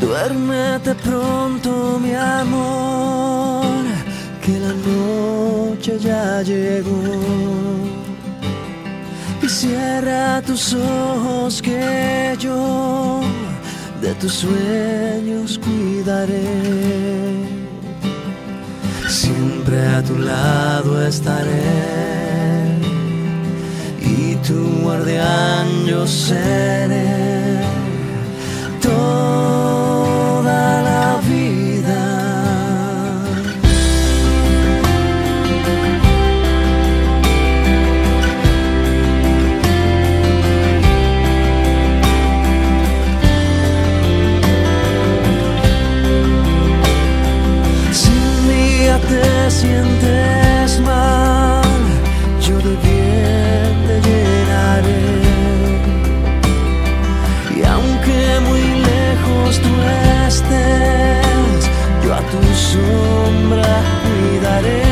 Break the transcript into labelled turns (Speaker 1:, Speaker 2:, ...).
Speaker 1: Duérmete pronto, mi amor, que la noche ya llegó. Y cierra tus ojos que yo de tus sueños cuidaré. Siempre a tu lado estaré y tu guardián yo seré. sientes mal, yo de bien te llenaré. Y aunque muy lejos tú estés, yo a tu sombra cuidaré.